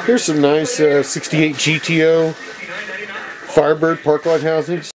Here's some nice uh, 68 GTO Firebird park lot housings.